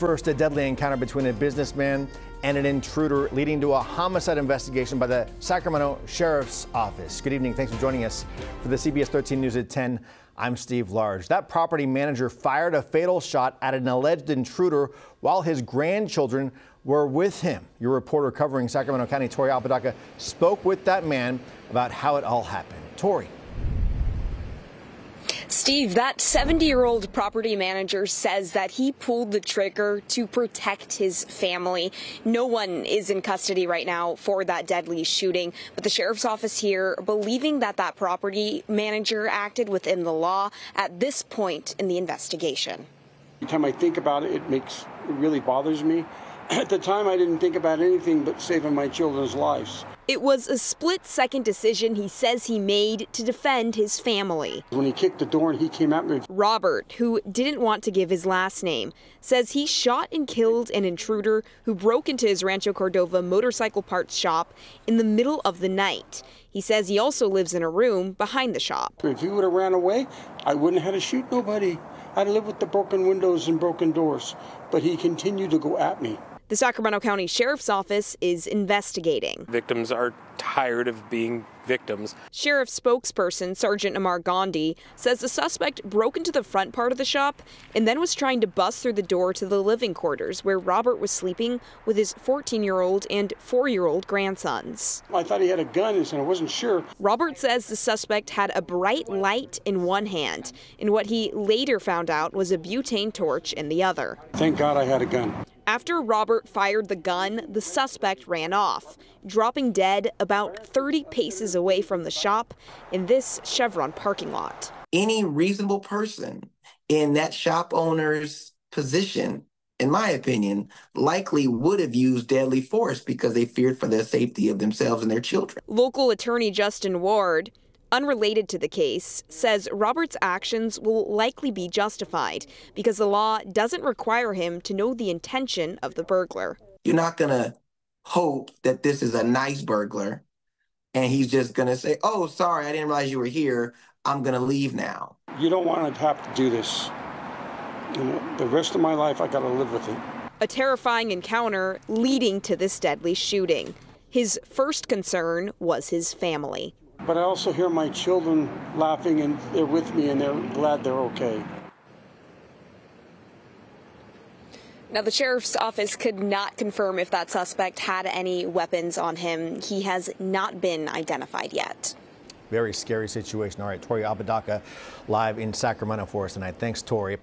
First, a deadly encounter between a businessman and an intruder leading to a homicide investigation by the Sacramento Sheriff's Office. Good evening. Thanks for joining us for the CBS 13 News at 10. I'm Steve Large. That property manager fired a fatal shot at an alleged intruder while his grandchildren were with him. Your reporter covering Sacramento County, Tori Apodaca, spoke with that man about how it all happened. Tori. Steve, that 70 year old property manager says that he pulled the trigger to protect his family. No one is in custody right now for that deadly shooting, but the sheriff's office here believing that that property manager acted within the law at this point in the investigation. Every time I think about it, it makes it really bothers me. At the time, I didn't think about anything but saving my children's lives. It was a split second decision he says he made to defend his family. When he kicked the door and he came at me. Robert, who didn't want to give his last name, says he shot and killed an intruder who broke into his Rancho Cordova motorcycle parts shop in the middle of the night. He says he also lives in a room behind the shop. If he would have ran away, I wouldn't have had to shoot nobody. I'd live with the broken windows and broken doors. But he continued to go at me. The Sacramento County Sheriff's Office is investigating. Victims are tired of being victims. Sheriff spokesperson Sergeant Amar Gandhi says the suspect broke into the front part of the shop and then was trying to bust through the door to the living quarters where Robert was sleeping with his 14 year old and 4 year old grandsons. I thought he had a gun and I wasn't sure. Robert says the suspect had a bright light in one hand and what he later found out was a butane torch in the other. Thank God I had a gun. After Robert fired the gun, the suspect ran off, dropping dead about 30 paces away from the shop in this Chevron parking lot. Any reasonable person in that shop owner's position, in my opinion, likely would have used deadly force because they feared for the safety of themselves and their children. Local attorney Justin Ward unrelated to the case, says Robert's actions will likely be justified because the law doesn't require him to know the intention of the burglar. You're not going to hope that this is a nice burglar and he's just going to say, oh, sorry, I didn't realize you were here. I'm going to leave now. You don't want to have to do this. You know, the rest of my life, I got to live with it. A terrifying encounter leading to this deadly shooting. His first concern was his family. But I also hear my children laughing and they're with me and they're glad they're okay. Now, the sheriff's office could not confirm if that suspect had any weapons on him. He has not been identified yet. Very scary situation. All right, Tori Apodaca live in Sacramento for us tonight. Thanks, Tori.